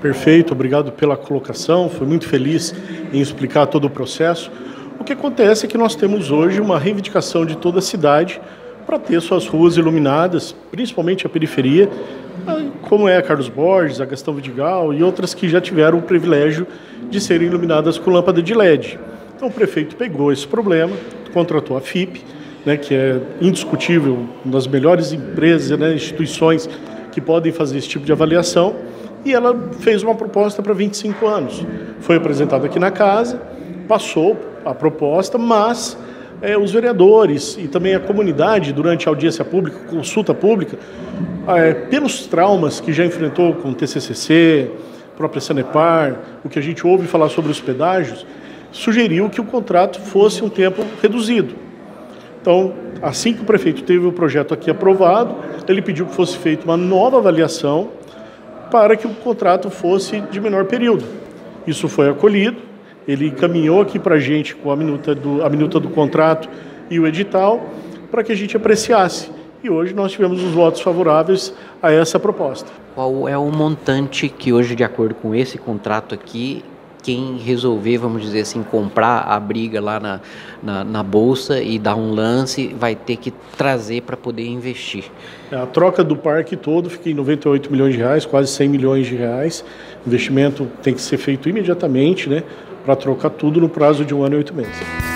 Perfeito, obrigado pela colocação. Foi muito feliz em explicar todo o processo. O que acontece é que nós temos hoje uma reivindicação de toda a cidade para ter suas ruas iluminadas, principalmente a periferia, como é a Carlos Borges, a Gastão Vidigal e outras que já tiveram o privilégio de serem iluminadas com lâmpada de LED. Então o prefeito pegou esse problema, contratou a FIP, né, que é indiscutível, uma das melhores empresas, né, instituições que podem fazer esse tipo de avaliação, e ela fez uma proposta para 25 anos. Foi apresentada aqui na casa, passou a proposta, mas é, os vereadores e também a comunidade, durante a audiência pública, consulta pública, é, pelos traumas que já enfrentou com o TCCC, própria Sanepar, o que a gente ouve falar sobre os pedágios, sugeriu que o contrato fosse um tempo reduzido. Então, assim que o prefeito teve o projeto aqui aprovado, ele pediu que fosse feita uma nova avaliação para que o contrato fosse de menor período. Isso foi acolhido, ele encaminhou aqui para a gente com a minuta, do, a minuta do contrato e o edital para que a gente apreciasse. E hoje nós tivemos os votos favoráveis a essa proposta. Qual é o montante que hoje, de acordo com esse contrato aqui, quem resolver, vamos dizer assim, comprar a briga lá na, na, na bolsa e dar um lance, vai ter que trazer para poder investir. É, a troca do parque todo fica em 98 milhões de reais, quase 100 milhões de reais. Investimento tem que ser feito imediatamente, né, para trocar tudo no prazo de um ano e oito meses.